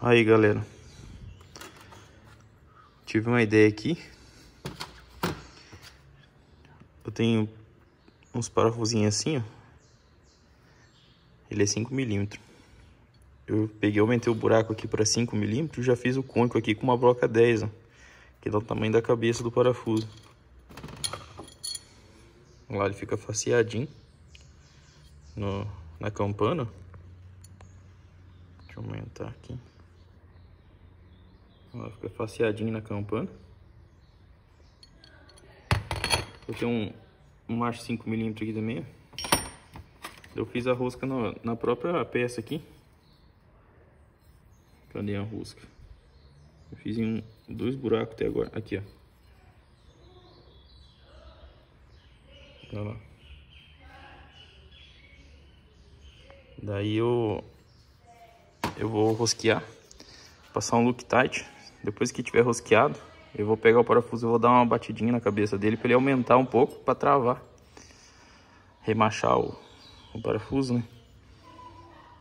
Aí, galera. Tive uma ideia aqui. Eu tenho uns parafusinhos assim, ó. Ele é 5 milímetros. Eu peguei, aumentei o buraco aqui para 5 milímetros, já fiz o cônico aqui com uma broca 10, ó. Que dá o tamanho da cabeça do parafuso. Lá ele fica faceadinho no, na campana. Deixa eu aumentar aqui. Ela fica faceadinho na campana. Eu tenho um, um macho 5mm aqui também. Eu fiz a rosca no, na própria peça aqui. Cadê a rosca? Eu fiz em um, dois buracos até agora. Aqui, ó. Olha lá. Daí eu eu vou rosquear, passar um tight. Depois que tiver rosqueado, eu vou pegar o parafuso e vou dar uma batidinha na cabeça dele para ele aumentar um pouco para travar, remachar o, o, parafuso, né?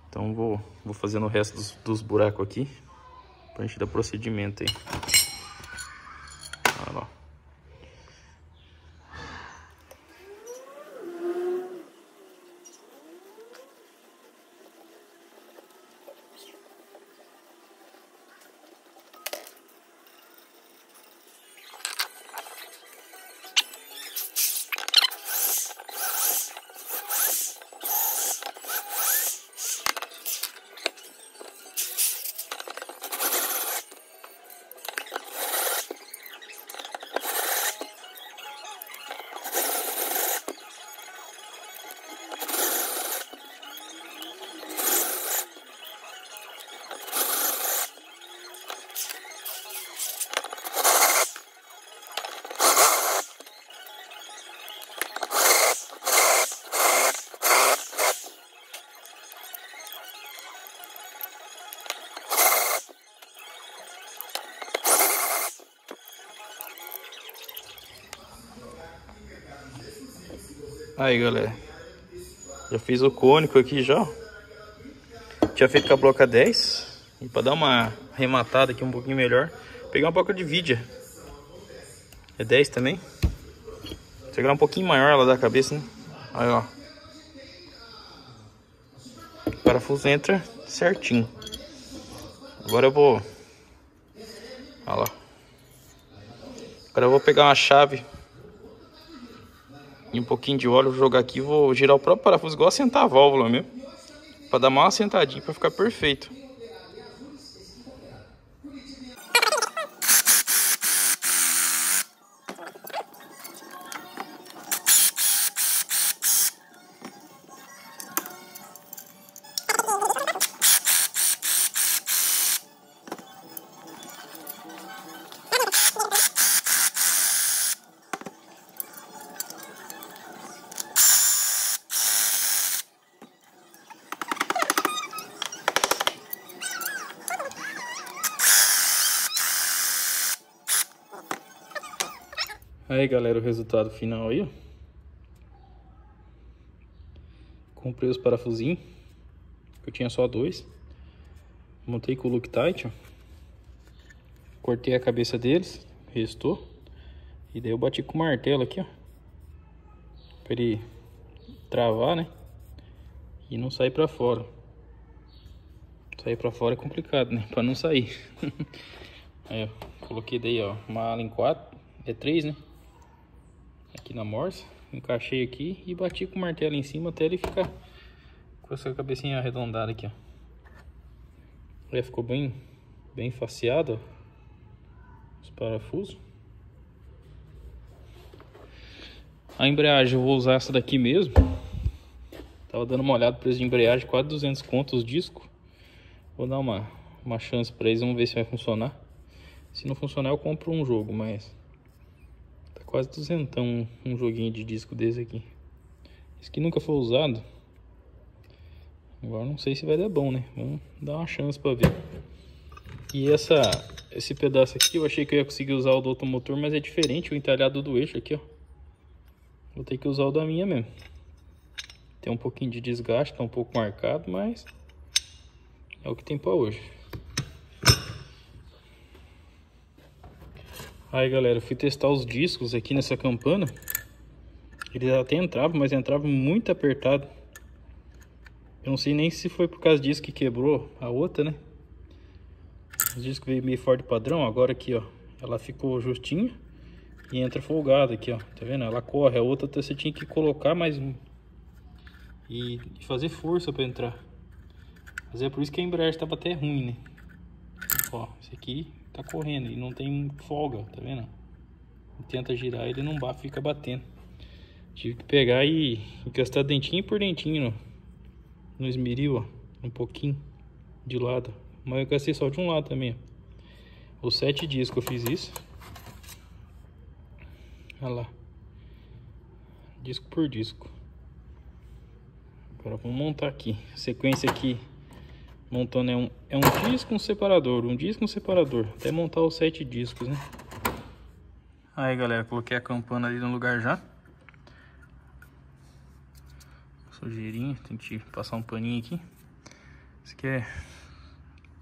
Então vou vou fazendo o resto dos, dos buracos aqui para a gente dar procedimento aí. Aí, galera. Já fiz o cônico aqui já. Tinha feito com a bloca 10. E pra dar uma rematada aqui um pouquinho melhor. Peguei uma bloca de vidia. É 10 também. Pegar um pouquinho maior ela da cabeça, né? Aí, ó. O parafuso entra certinho. Agora eu vou... Olha lá. Agora eu vou pegar uma chave e um pouquinho de óleo, vou jogar aqui vou girar o próprio parafuso, igual assentar a válvula mesmo. Pra dar uma assentadinha, pra ficar perfeito. Aí galera, o resultado final aí, ó. Comprei os parafusinhos. Eu tinha só dois. Montei com o Loctite, ó. Cortei a cabeça deles, restou. E daí eu bati com o martelo aqui, ó. Pra ele travar, né? E não sair pra fora. Sair pra fora é complicado, né? Pra não sair. aí, ó. Coloquei daí, ó. Uma ala em quatro. É três, né? Na morsa, encaixei aqui e bati com o martelo em cima até ele ficar com essa cabecinha arredondada aqui, ó. Aí ficou bem, bem faceado, ó, os parafusos. A embreagem eu vou usar essa daqui mesmo. Tava dando uma olhada, preço de embreagem, quase 200 contos os discos. Vou dar uma, uma chance para eles, vamos ver se vai funcionar. Se não funcionar eu compro um jogo, mas quase duzentão um, joguinho de disco desse aqui. Esse aqui nunca foi usado. Agora não sei se vai dar bom, né? Vamos dar uma chance pra ver. E essa, esse pedaço aqui, eu achei que eu ia conseguir usar o do outro motor, mas é diferente o entalhado do eixo aqui, ó. Vou ter que usar o da minha mesmo. Tem um pouquinho de desgaste, tá um pouco marcado, mas é o que tem pra hoje. Aí galera, eu fui testar os discos aqui nessa campana. Eles até entravam, mas entravam muito apertado. Eu não sei nem se foi por causa disso que quebrou a outra, né? Os discos veio meio fora de padrão, agora aqui, ó. Ela ficou justinha e entra folgada aqui, ó. Tá vendo? Ela corre, a outra você tinha que colocar mais e fazer força para entrar. Mas é por isso que a embreagem estava até ruim, né? Ó, esse aqui tá correndo e não tem folga, tá vendo? Tenta girar, ele não bate, fica batendo. Tive que pegar e encostar dentinho por dentinho no, esmeril, ó. Um pouquinho de lado. Mas eu gastei só de um lado também. Os sete dias que eu fiz isso. Olha lá. Disco por disco. Agora vamos montar aqui. A sequência aqui montando é um, é um disco, um separador, um disco, um separador. Até montar os sete discos, né? Aí galera, coloquei a campana ali no lugar já. Sujeirinha, tem que passar um paninho aqui. Esse aqui é,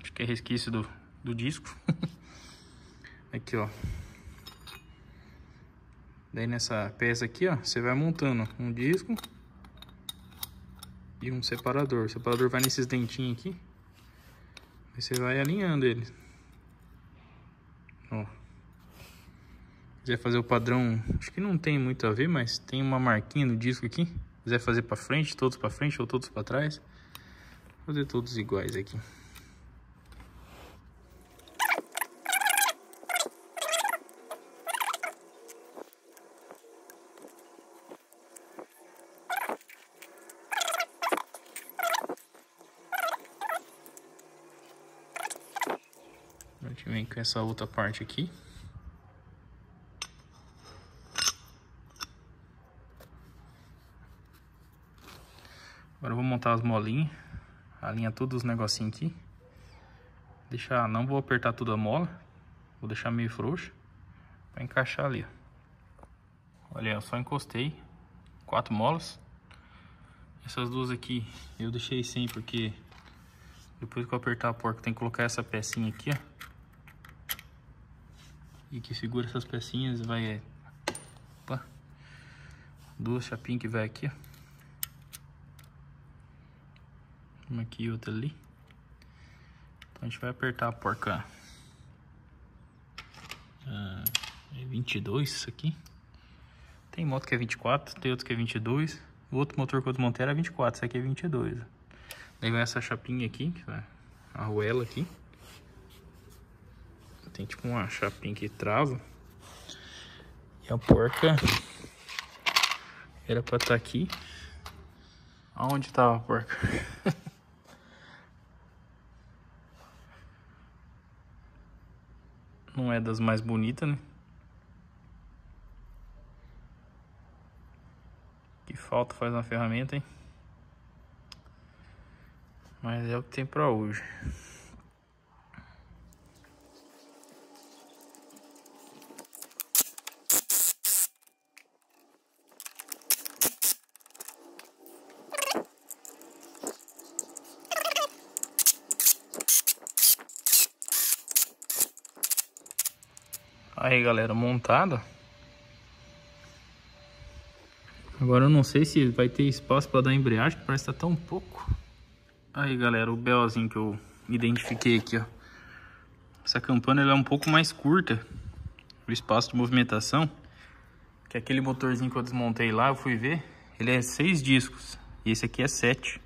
acho que é resquício do, do disco. aqui ó. Daí nessa peça aqui ó, você vai montando um disco e um separador. O separador vai nesses dentinhos aqui. Aí você vai alinhando ele. Ó. Quiser fazer o padrão, acho que não tem muito a ver, mas tem uma marquinha no disco aqui. Quiser fazer para frente, todos para frente ou todos para trás. Vou fazer todos iguais aqui. Gente vem com essa outra parte aqui. Agora eu vou montar as molinhas. Alinha todos os negocinhos aqui. Deixar, não vou apertar toda a mola. Vou deixar meio frouxo. Pra encaixar ali. Olha, eu só encostei. Quatro molas. Essas duas aqui eu deixei sem porque depois que eu apertar a porca tem que colocar essa pecinha aqui, ó e que segura essas pecinhas vai é, opa, duas chapinhas que vai aqui uma aqui e outra ali. Então a gente vai apertar a porca ah, é 22 isso aqui. Tem moto que é 24 tem outro que é 22 o outro motor que eu desmontei era 24 esse aqui é 22 daí vai essa chapinha aqui que vai a arruela aqui tem tipo uma chapinha que trava. E a porca era pra estar tá aqui. Aonde tava a porca? Não é das mais bonitas, né? Que falta faz uma ferramenta, hein? Mas é o que tem pra hoje. Aí galera, montada. Agora eu não sei se vai ter espaço para dar embreagem, que parece que tá tão pouco. Aí galera, o belzinho que eu identifiquei aqui, ó. Essa campana ela é um pouco mais curta. O espaço de movimentação. Que aquele motorzinho que eu desmontei lá, eu fui ver. Ele é seis discos. E esse aqui é sete.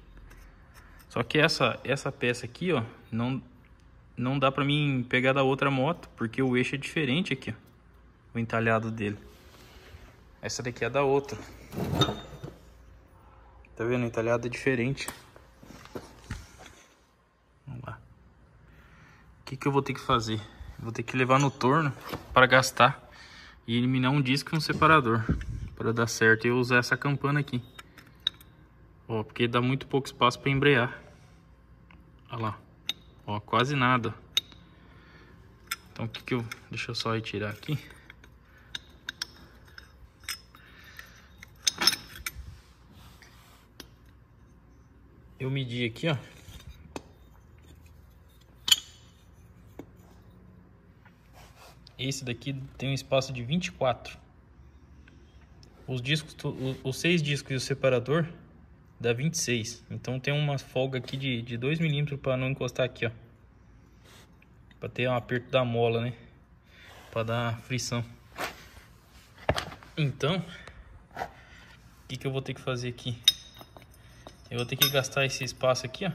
Só que essa, essa peça aqui, ó, não, não dá pra mim pegar da outra moto, porque o eixo é diferente aqui, ó, o entalhado dele. Essa daqui é da outra. Tá vendo? O entalhado é diferente. Vamos lá. O que, que eu vou ter que fazer? Vou ter que levar no torno para gastar e eliminar um disco e um separador para dar certo e usar essa campana aqui. Ó, porque dá muito pouco espaço para embrear. Olha lá. Ó, quase nada. Então o que que eu... Deixa eu só retirar aqui. Eu medi aqui, ó. esse daqui tem um espaço de 24. Os discos, os seis discos e o separador dá 26. Então tem uma folga aqui de, de 2 milímetros para não encostar aqui, ó. Para ter um aperto da mola, né? Para dar frição. Então, o que, que eu vou ter que fazer aqui? Eu vou ter que gastar esse espaço aqui, ó.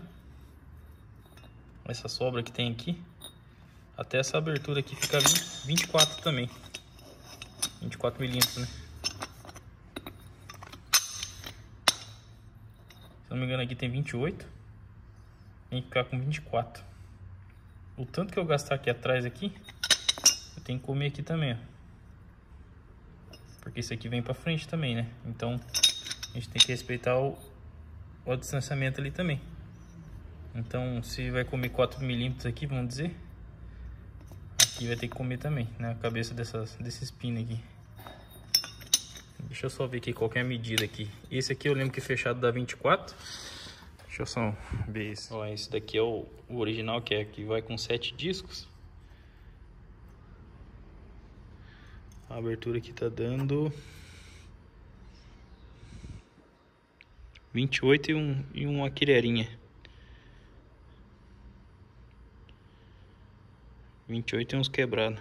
Essa sobra que tem aqui. Até essa abertura aqui fica 20, 24 também. 24 milímetros, né? Não me engano aqui tem 28. Tem que ficar com 24. O tanto que eu gastar aqui atrás aqui, eu tenho que comer aqui também, ó. Porque isso aqui vem pra frente também, né? Então, a gente tem que respeitar o, o distanciamento ali também. Então, se vai comer 4 milímetros aqui, vamos dizer, aqui vai ter que comer também, né? A cabeça dessas, desses pinos aqui. Deixa eu só ver aqui qual é a medida aqui. Esse aqui eu lembro que fechado dá 24. Deixa eu só ver esse. Ó, esse daqui é o, o original, que é que vai com 7 discos. A abertura aqui tá dando 28 e, um, e uma quilherinha. 28 e uns quebrados.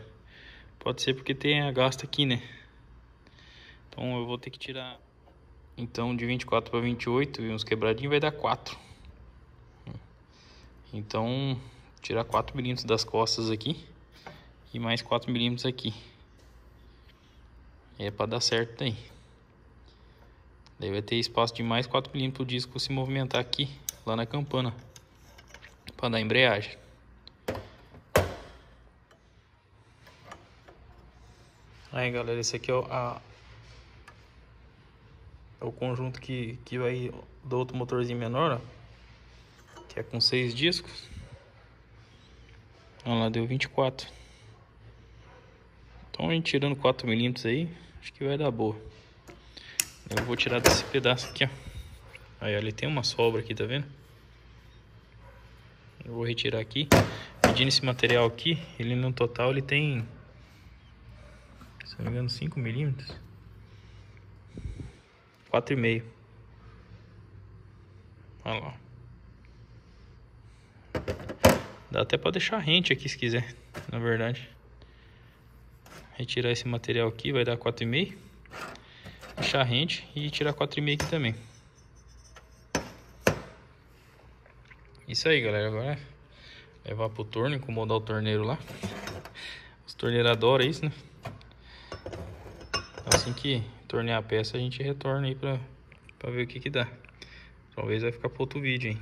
Pode ser porque tem a gasta aqui, né? Então eu vou ter que tirar. Então de 24 para 28 e uns quebradinhos vai dar 4. Então tirar 4 milímetros das costas aqui e mais 4 milímetros aqui. É para dar certo daí. Daí vai ter espaço de mais 4 mm para o disco se movimentar aqui, lá na campana. Para dar embreagem. Aí galera, esse aqui é a, é o conjunto que, que vai do outro motorzinho menor, ó, que é com 6 discos. Olha lá, deu 24. Então a gente tirando 4 milímetros aí, Acho que vai dar boa. Eu vou tirar desse pedaço aqui, ó. Aí, ele tem uma sobra aqui, tá vendo? Eu vou retirar aqui. Medindo esse material aqui, ele no total ele tem... Se não me engano, 5 milímetros. 4,5. Olha lá. Dá até pra deixar rente aqui se quiser, na verdade retirar esse material aqui, vai dar 4,5. Deixar rente e tirar 4,5 aqui também. Isso aí, galera. Agora é levar pro torno, incomodar o torneiro lá. Os torneiros adoram isso, né? Assim que tornear a peça, a gente retorna aí pra, pra ver o que que dá. Talvez vai ficar pro outro vídeo, hein?